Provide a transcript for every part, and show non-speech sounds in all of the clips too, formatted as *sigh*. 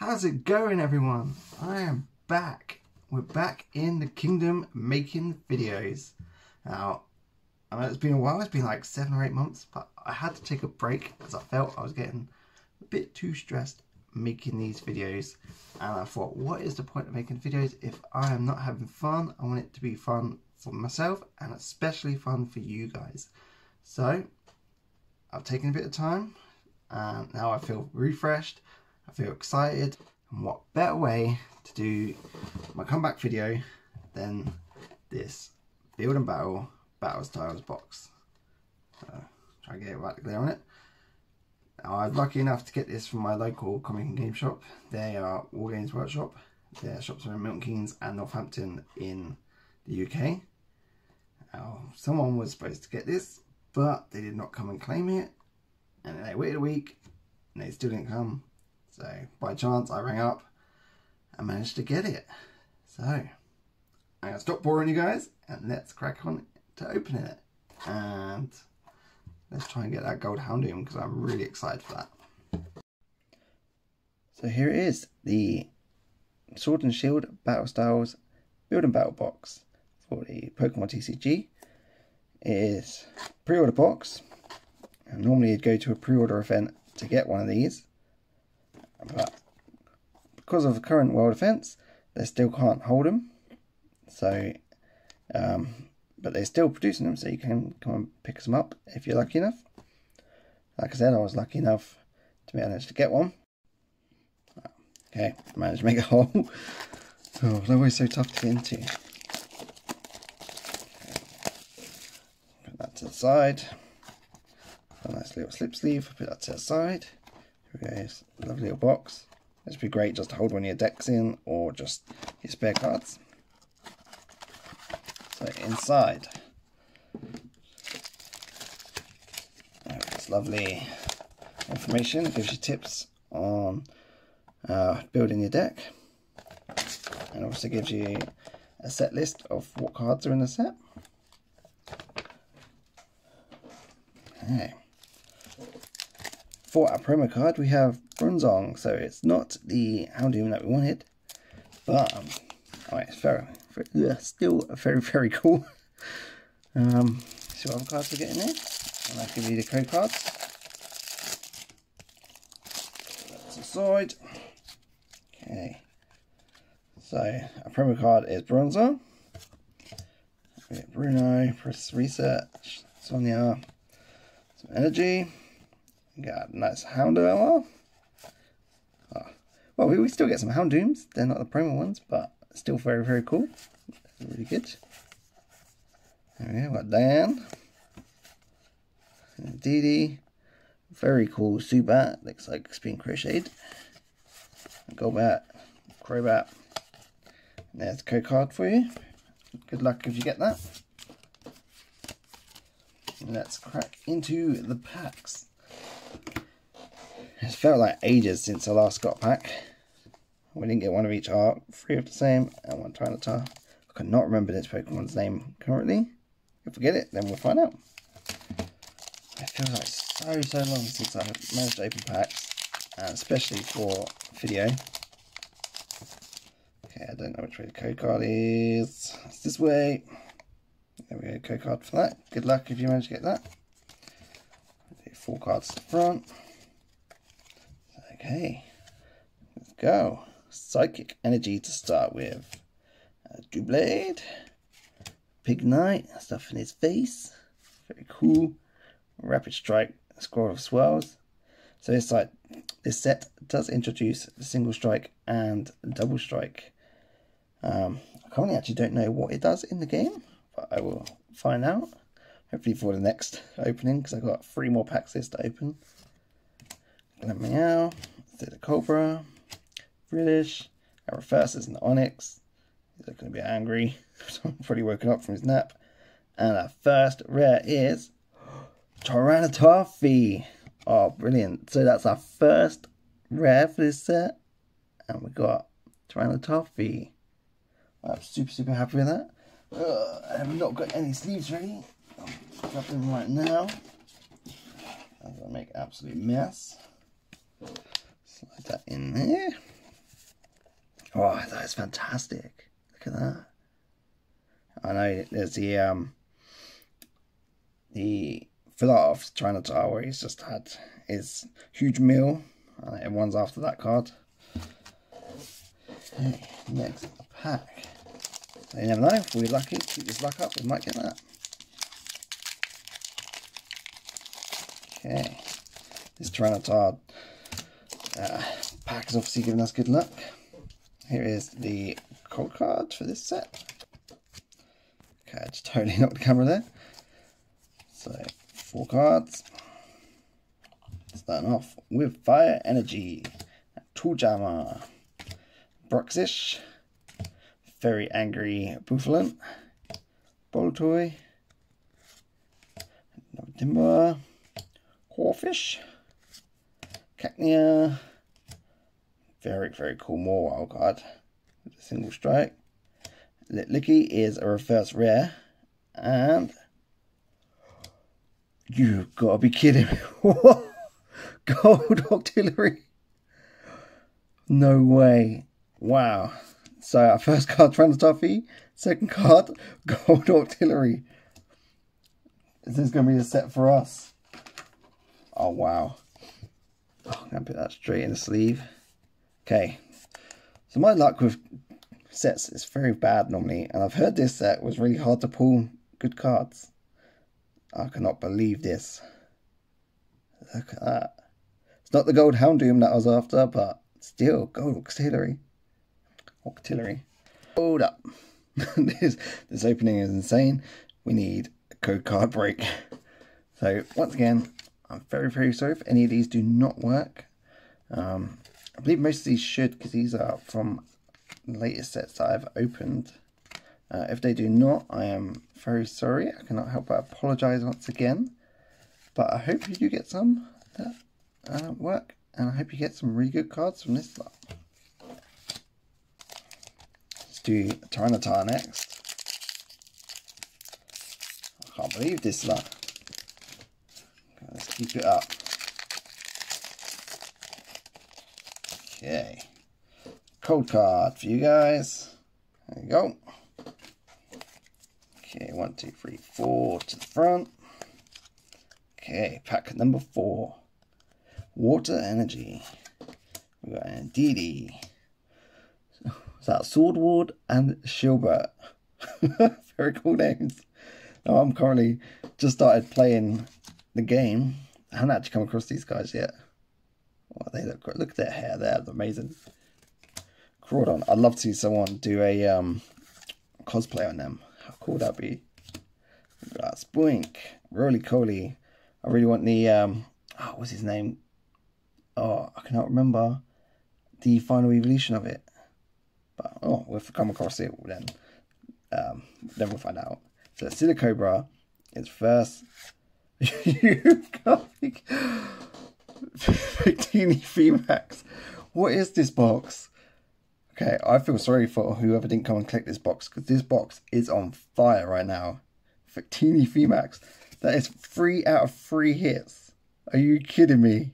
How's it going everyone? I am back. We're back in the kingdom making videos. Now, I know it's been a while, it's been like seven or eight months, but I had to take a break because I felt I was getting a bit too stressed making these videos. And I thought, what is the point of making videos if I am not having fun? I want it to be fun for myself and especially fun for you guys. So, I've taken a bit of time and now I feel refreshed I feel excited and what better way to do my comeback video than this build and battle battle styles box. So, try and get it right clear on it. Now, I was lucky enough to get this from my local comic and game shop. They are War Games Workshop. Their shops are in Milton Keynes and Northampton in the UK. Now, someone was supposed to get this, but they did not come and claim it. And they waited a week and they still didn't come. So by chance I rang up and managed to get it. So I'm going to stop boring you guys and let's crack on to opening it. And let's try and get that gold Houndoom because I'm really excited for that. So here it is, the Sword and Shield Battle Styles Build and Battle box for the Pokemon TCG. It is pre-order box. And normally you'd go to a pre-order event to get one of these. But because of the current world events, they still can't hold them. So, um, but they're still producing them, so you can come and pick them up if you're lucky enough. Like I said, I was lucky enough to manage to get one. Okay, managed to make a *laughs* hole. Oh, they're always so tough to get into. Put that to the side. A nice little slip sleeve, put that to the side. Go, lovely little box. This would be great just to hold one of your decks in or just your spare cards. So inside, it's lovely information. It gives you tips on uh, building your deck. And also gives you a set list of what cards are in the set. Okay for our promo card, we have Bronzong. So it's not the Houndoom that we wanted, but um, oh, it's very, very yeah, still very, very cool. *laughs* Um, see what other cards we get in there. And I'll give the code cards. That's aside. Okay. So our promo card is get Bruno, Press Research, Sonia, some energy. Got a nice Houndour. Oh. Ah. Well, we, we still get some Houndooms. They're not the promo ones, but still very, very cool. Really good. There we go, got Dan. Dee Very cool Zubat. Looks like it's been crocheted. Golbat. Crobat. There's a code card for you. Good luck if you get that. Let's crack into the packs. It's felt like ages since I last got a pack. We didn't get one of each art, three of the same, and one Tyranitar. I cannot remember this Pokemon's name currently. If we get it, then we'll find out. It feels like so, so long since I have managed to open packs, and especially for video. Okay, I don't know which way the code card is. It's this way. There we go, code card for that. Good luck if you manage to get that. Four cards to the front. Okay, let's go. Psychic Energy to start with. Uh, Pignite stuff in his face. Very cool. Rapid Strike, Scroll of Swirls. So this like this set does introduce single strike and double strike. Um, I currently actually don't know what it does in the game, but I will find out. Hopefully for the next *laughs* opening, because I've got three more packs this to open. Glameow, the Cobra, Bruxish, our first is an Onix. He's looking a bit angry. *laughs* Pretty woken up from his nap. And our first rare is *gasps* Tyranitar Oh, brilliant. So that's our first rare for this set. And we got Tyranitar I'm super, super happy with that. Uh, I have not got any sleeves ready. I'll grab them right now. I'm going to make absolute mess. Slide that in there. Oh, that is fantastic. Look at that. I know there's the um the full art Tyranitar where he's just had his huge meal. Uh, everyone's after that card. Okay, next pack. You never know, if we're lucky, keep this luck up, we might get that. Okay, this Tyranitar uh, pack is obviously giving us good luck. Here is the code card for this set. Okay, I just totally *laughs* knocked the camera there. So, four cards. Starting off with Fire Energy, Tooljammer, Bruxish, Very Angry Bouffalant, Baltoy, Timburr, Corphish, Cacnea, very, very cool more wild card single strike. Licky is a reverse rare, and you've got to be kidding me. *laughs* Gold *laughs* Octillery. No way. Wow. So our first card, Transtoffy. Second card, *laughs* Gold Octillery. This is going to be a set for us? Oh, wow. Oh, I'm going to put that straight in the sleeve. Okay. So my luck with sets is very bad normally. And I've heard this set was really hard to pull good cards. I cannot believe this. Look at that. It's not the gold Houndoom that I was after, but still, gold auxiliary. Auxiliary. Hold up. *laughs* this, this opening is insane. We need a code card break. So, once again, I'm very, very sorry if any of these do not work. Um, I believe most of these should, because these are from latest sets that I've opened. Uh, if they do not, I am very sorry. I cannot help but apologise once again. But I hope you do get some that uh, work. And I hope you get some really good cards from this lot. Let's do Tyranitar next. I can't believe this lot. Let's keep it up. Okay. Code card for you guys. There you go. Okay, one, two, three, four to the front. Okay, pack number four. Water Energy. We got Didi. Is that Sordward and Shielbert? *laughs* Very cool names. Now, I'm currently just started playing the game. I haven't actually come across these guys yet. They look. Look at their hair. They're amazing. Crawdon. I'd love to see someone do a um, cosplay on them. How cool would that be? We've got Spoink. Rolycoly. I really want the, um, oh, what's his name? Oh, I cannot remember the final evolution of it. But, oh, we'll come across it then. Um, then we'll find out. So, Silicobra is first. *laughs* you got Victini VMAX. What is this box? Okay, I feel sorry for whoever didn't come and click this box because this box is on fire right now. Victini VMAX. That is three out of three hits. Are you kidding me?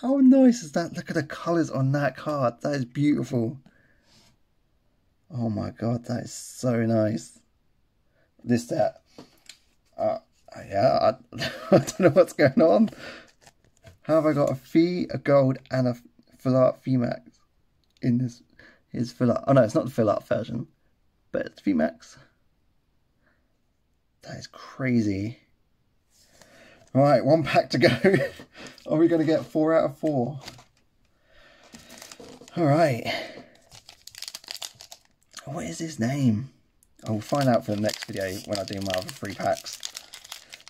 How nice is that? Look at the colours on that card. That is beautiful. Oh my god, that is so nice. This set. Uh, yeah, I, *laughs* I don't know what's going on. Have I got a fee, a gold, and a full art VMAX in this? His full art. Oh no, it's not the full art version, but it's VMAX. That is crazy. All right, one pack to go. *laughs* Are we going to get four out of four? All right. What is his name? I'll find out for the next video when I do my other three packs.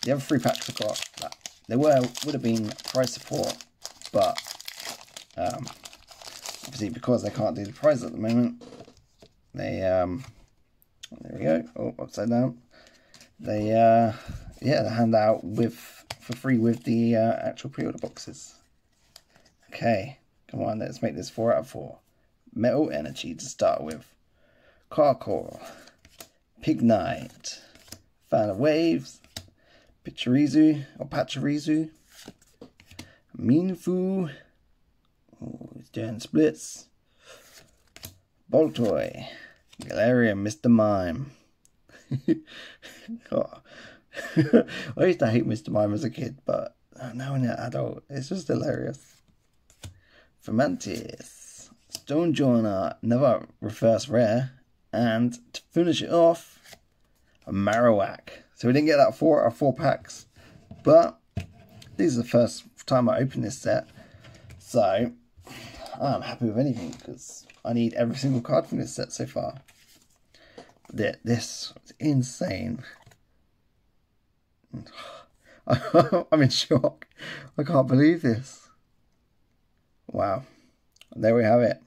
The other three packs I've got, they were would have been prize support, but um, obviously because they can't do the prize at the moment, they um, there we go. Oh, upside down. They uh, yeah, the handout with for free with the uh, actual pre-order boxes. Okay, come on, let's make this four out of four. Metal Energy to start with. Carkol, Pignite, Fan of Waves, Pachirisu or Pachirisu, Mienfoo, oh, doing splits, Baltoy, Galarian, Mr. Mime. *laughs* oh. *laughs* I used to hate Mr. Mime as a kid, but now in an adult, it's just hilarious. Fomantis, Stonjourner, another reverse rare, and to finish it off, a Marowak. So we didn't get that four or four packs, but this is the first time I open this set, so I'm happy with anything because I need every single card from this set so far. This is insane. *laughs* I'm in shock. I can't believe this. Wow. There we have it.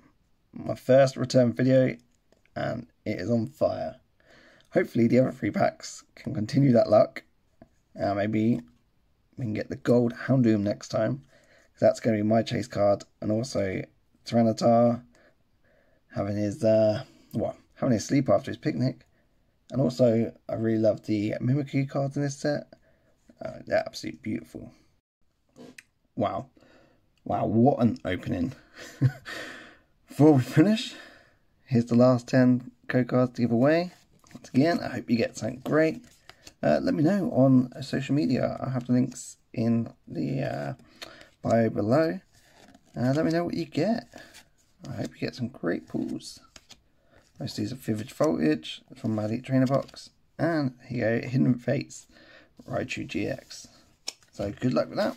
My first return video and it is on fire. Hopefully the other three packs can continue that luck. Uh, maybe we can get the gold Houndoom next time. That's going to be my chase card. And also Tyranitar having his, uh, what, having his sleep after his picnic. And also, I really love the Mimikyu cards in this set. Uh, they're absolutely beautiful. Wow. Wow, what an opening. *laughs* Before we finish, here's the last 10 code cards to give away. Once again, I hope you get something great. Uh, let me know on social media. I'll have the links in the uh, bio below. Uh, let me know what you get. I hope you get some great pulls. Most of these are Vivid Voltage from my Elite Trainer box. And here you go, Hidden Fates Raichu GX. So good luck with that.